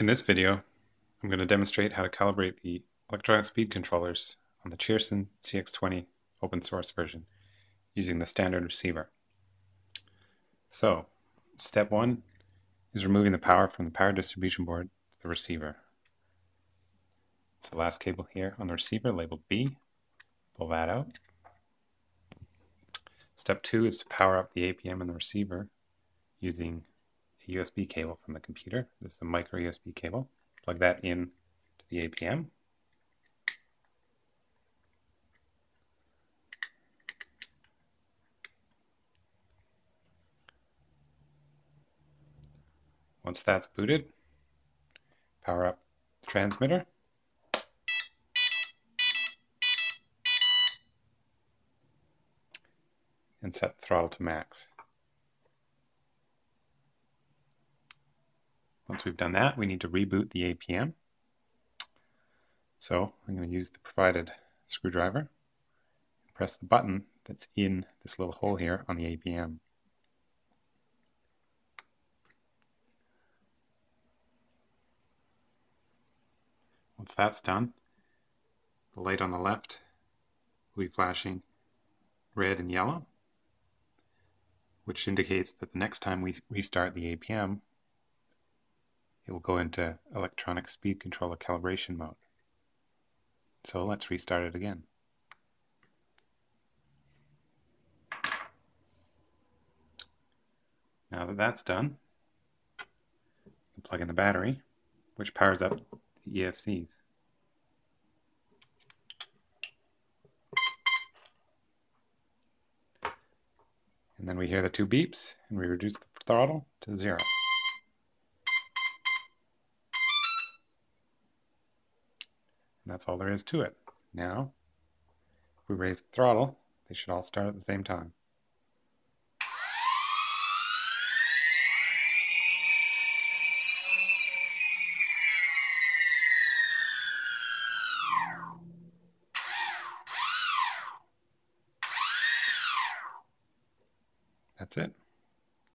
In this video, I'm going to demonstrate how to calibrate the electronic speed controllers on the Cheerson CX20 open source version using the standard receiver. So, step one is removing the power from the power distribution board to the receiver. It's the last cable here on the receiver labeled B. Pull that out. Step two is to power up the APM and the receiver using USB cable from the computer. This is a micro USB cable. Plug that in to the APM. Once that's booted, power up the transmitter. And set throttle to max. Once we've done that, we need to reboot the APM. So I'm going to use the provided screwdriver, and press the button that's in this little hole here on the APM. Once that's done, the light on the left will be flashing red and yellow, which indicates that the next time we restart the APM, it will go into electronic speed controller calibration mode. So let's restart it again. Now that that's done, you plug in the battery, which powers up the ESCs. And then we hear the two beeps, and we reduce the throttle to zero. And that's all there is to it. Now, if we raise the throttle, they should all start at the same time. That's it.